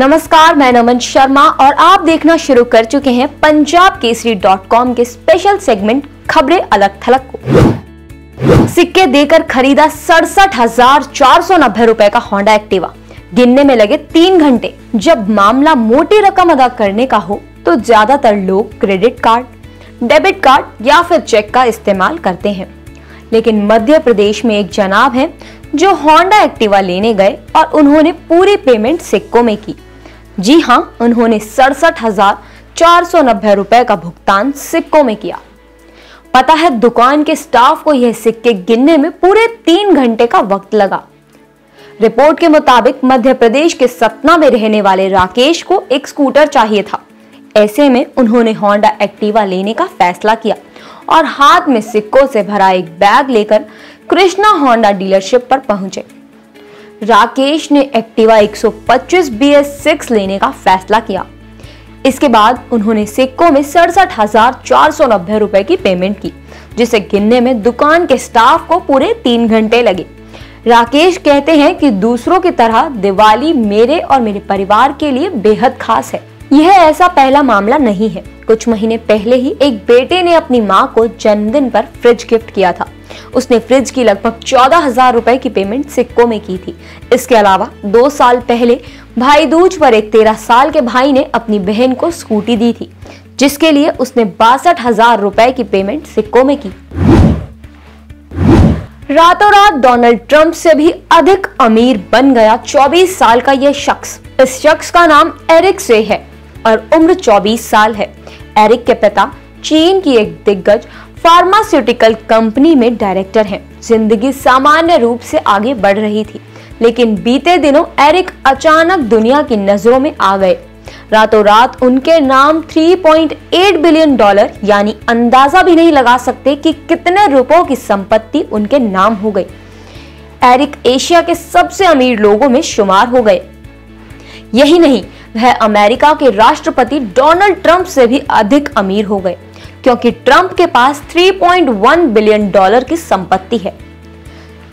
नमस्कार, मैं नमन शर्मा और आप देखना शुरू कर चुके हैं पंजाब केसरी डॉट कॉम के स्पेशल सेगमेंट खबरें अलग थलग को। सिक्के देकर खरीदा सड़सठ हज़ार चार सौ नब्बे रुपए का होंडा एक्टिवा गिनने में लगे तीन घंटे। जब मामला मोटी रकम अदा करने का हो तो ज़्यादातर लोग क्रेडिट कार्ड डेबिट कार्ड या फिर चेक का इस्तेमाल करते हैं। लेकिन मध्य प्रदेश में एक जनाब हैं, जो होंडा एक्टिवा लेने गए और उन्होंने पूरी पेमेंट सिक्कों में की। जी हाँ उन्होंने सड़सठ हज़ार चार सौ नब्बे रुपए का भुगतान सिक्कों में किया। पता है, दुकान के स्टाफ को यह सिक्के गिनने में पूरे तीन घंटे का वक्त लगा। रिपोर्ट के मुताबिक मध्य प्रदेश के सतना में रहने वाले राकेश को एक स्कूटर चाहिए था। ऐसे में उन्होंने होंडा एक्टिवा लेने का फैसला किया और हाथ में सिक्कों से भरा एक बैग लेकर कृष्णा होंडा डीलरशिप पर पहुँचे। राकेश ने एक्टिवा 125 BS6 लेने का फैसला किया। इसके बाद उन्होंने सिक्कों में सड़सठ हज़ार चार सौ नब्बे रुपए की पेमेंट की, जिसे गिनने में दुकान के स्टाफ को पूरे तीन घंटे लगे। राकेश कहते हैं कि दूसरों की तरह दिवाली मेरे और मेरे परिवार के लिए बेहद खास है। यह ऐसा पहला मामला नहीं है। कुछ महीने पहले ही एक बेटे ने अपनी माँ को जन्मदिन पर फ्रिज गिफ्ट किया था। उसने फ्रिज की लगभग चौदह हज़ार रुपए की पेमेंट सिक्कों में की थी। इसके अलावा दो साल पहले भाई दूज पर एक तेरह साल के भाई ने अपनी बहन को स्कूटी दी थी, जिसके लिए उसने बासठ हज़ार रुपए की पेमेंट सिक्कों में की। रातों रात डोनाल्ड ट्रंप से भी अधिक अमीर बन गया 24 साल का यह शख्स। इस शख्स का नाम एरिक से है और उम्र 24 साल है। एरिक के पिता चीन की एक दिग्गज फार्मास्यूटिकल कंपनी में डायरेक्टर हैं। ज़िंदगी सामान्य रूप से आगे बढ़ रही थी, लेकिन बीते दिनों एरिक अचानक दुनिया की नज़रों में आ गए। रातों रात उनके नाम 3.8 बिलियन डॉलर यानी अंदाज़ा भी नहीं लगा सकते कि कितने रुपयों की संपत्ति उनके नाम हो गई। एरिक एशिया के सबसे अमीर लोगों में शुमार हो गए। यही नहीं वह अमेरिका के राष्ट्रपति डोनाल्ड ट्रंप से भी अधिक अमीर हो गए, क्योंकि ट्रंप के पास 3.1 बिलियन डॉलर की संपत्ति है।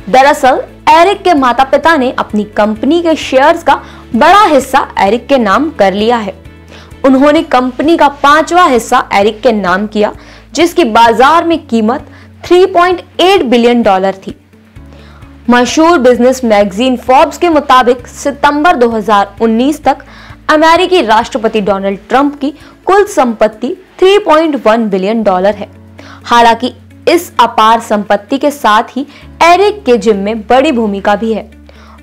दरअसल, एरिक के माता पिता ने अपनी कंपनी के शेयर्स का बड़ा हिस्सा एरिक के नाम कर लिया है। उन्होंने कंपनी का पांचवा हिस्सा एरिक के नाम किया, जिसकी बाज़ार में कीमत 3.8 बिलियन डॉलर थी। मशहूर बिज़नेस मैगजीन फोर्ब्स के मुताबिक सितंबर 2019 तक अमेरिकी राष्ट्रपति डोनाल्ड ट्रंप की कुल संपत्ति 3.1 बिलियन डॉलर है। हालाँकि इस अपार संपत्ति के साथ ही एरिक के जिम में बड़ी भूमिका भी है।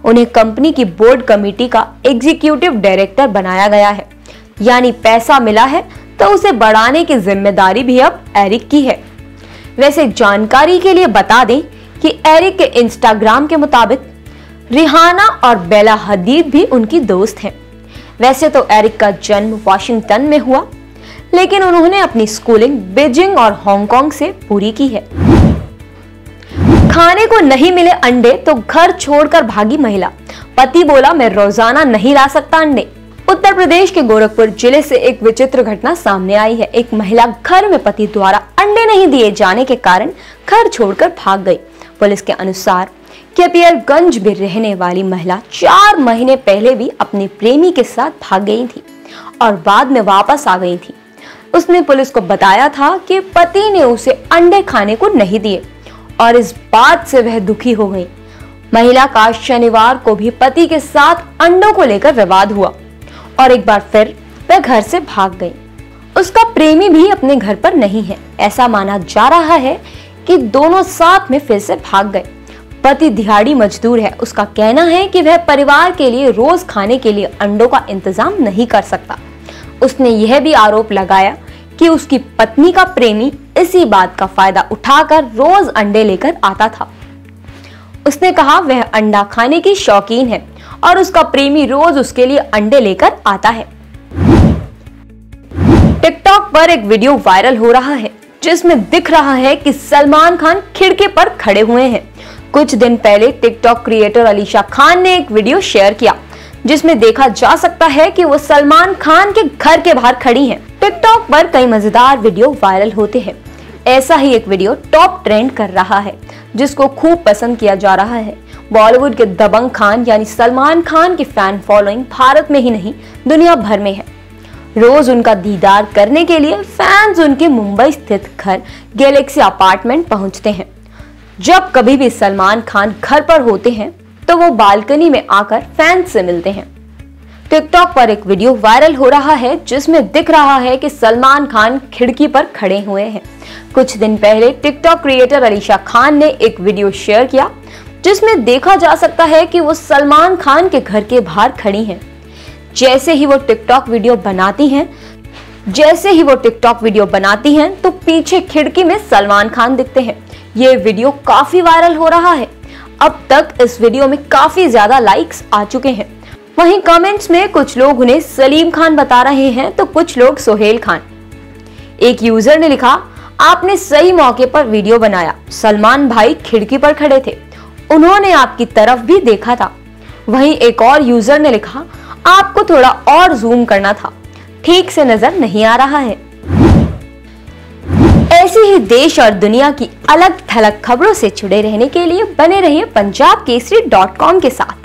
उन्हें कंपनी की बोर्ड कमेटी का एग्जीक्यूटिव डायरेक्टर बनाया गया है। यानी पैसा मिला है तो उसे बढ़ाने की ज़िम्मेदारी भी अब एरिक की है। वैसे जानकारी के लिए बता दें कि एरिक के इंस्टाग्राम के मुताबिक रिहाना और बेला हदीद भी उनकी दोस्त हैं। वैसे तो एरिक का जन्म वाशिंगटन में हुआ, लेकिन उन्होंने अपनी स्कूलिंग बीजिंग और हांगकांग से पूरी की है। खाने को नहीं मिले अंडे तो घर छोड़कर भागी महिला। पति बोला, मैं रोज़ाना नहीं ला सकता अंडे। उत्तर प्रदेश के गोरखपुर ज़िले से एक विचित्र घटना सामने आई है। एक महिला घर में पति द्वारा अंडे नहीं दिए जाने के कारण घर छोड़कर भाग गई। पुलिस के अनुसार केपियरगंज में रहने वाली महिला चार महीने पहले भी अपने प्रेमी के साथ भाग गई थी और बाद में वापस आ गई थी। उसने पुलिस को बताया था कि पति ने उसे अंडे खाने को नहीं दिए और इस बात से वह दुखी हो गई। महिला का शनिवार को भी पति के साथ अंडों को लेकर विवाद हुआ और एक बार फिर वह घर से भाग गई। उसका प्रेमी भी अपने घर पर नहीं है। ऐसा माना जा रहा है कि दोनों साथ में फिर से भाग गए। पति दिहाड़ी मजदूर है। उसका कहना है कि वह परिवार के लिए रोज खाने के लिए अंडों का इंतज़ाम नहीं कर सकता। उसने यह भी आरोप लगाया कि उसकी पत्नी का प्रेमी इसी बात का फ़ायदा उठाकर रोज अंडे लेकर आता था। उसने कहा, वह अंडा खाने की शौकीन है और उसका प्रेमी रोज उसके लिए अंडे लेकर आता है। टिकटॉक पर एक वीडियो वायरल हो रहा है, जिसमें दिख रहा है कि सलमान खान खिड़की पर खड़े हुए हैं। कुछ दिन पहले टिकटॉक क्रिएटर अलीशा खान ने एक वीडियो शेयर किया, जिसमें देखा जा सकता है कि वो सलमान खान के घर के बाहर खड़ी हैं। टिकटॉक पर कई मज़ेदार वीडियो वायरल होते हैं। ऐसा ही एक वीडियो टॉप ट्रेंड कर रहा है, जिसको खूब पसंद किया जा रहा है। बॉलीवुड के दबंग खान यानी सलमान खान की फ़ैन फॉलोइंग भारत में ही नहीं, दुनिया भर में है। रोज उनका दीदार करने के लिए फैंस उनके मुंबई स्थित घर गैलेक्सी अपार्टमेंट पहुँचते हैं। जब कभी भी सलमान खान घर पर होते हैं तो वो बालकनी में आकर फैंस से मिलते हैं। टिकटॉक पर एक वीडियो वायरल हो रहा है, जिसमें दिख रहा है कि सलमान खान खिड़की पर खड़े हुए हैं। कुछ दिन पहले टिकटॉक क्रिएटर अलीशा खान ने एक वीडियो शेयर किया, जिसमें देखा जा सकता है कि वो सलमान खान के घर के बाहर खड़ी हैं। जैसे ही वो टिकटॉक वीडियो बनाती हैं, जैसे ही वो टिकटॉक वीडियो बनाती हैं तो पीछे खिड़की में सलमान खान दिखते हैं। ये वीडियो काफ़ी वायरल हो रहा है। अब तक इस वीडियो में काफ़ी ज़्यादा लाइक्स आ चुके हैं। वहीं कमेंट्स में कुछ लोग उन्हें सलीम खान बता रहे हैं तो कुछ लोग सोहेल खान। एक यूज़र ने लिखा, आपने सही मौके पर वीडियो बनाया। सलमान भाई खिड़की पर खड़े थे। उन्होंने आपकी तरफ़ भी देखा था। वहीं एक और यूज़र ने लिखा, आपको थोड़ा और जूम करना था। ठीक से नज़र नहीं आ रहा है। ऐसी ही देश और दुनिया की अलग थलग खबरों से जुड़े रहने के लिए बने रहिए पंजाब केसरी डॉट कॉम के साथ।